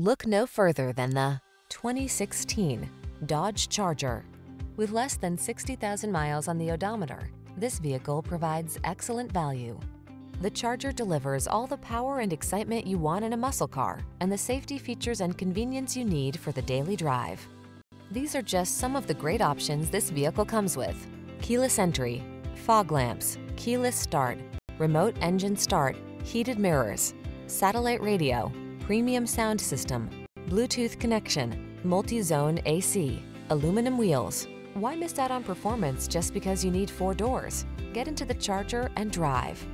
Look no further than the 2016 Dodge Charger. With less than 60,000 miles on the odometer, this vehicle provides excellent value. The Charger delivers all the power and excitement you want in a muscle car and the safety features and convenience you need for the daily drive. These are just some of the great options this vehicle comes with. Keyless entry, fog lamps, keyless start, remote engine start, heated mirrors, satellite radio, premium sound system, Bluetooth connection, multi-zone AC, aluminum wheels. Why miss out on performance just because you need four doors? Get into the Charger and drive.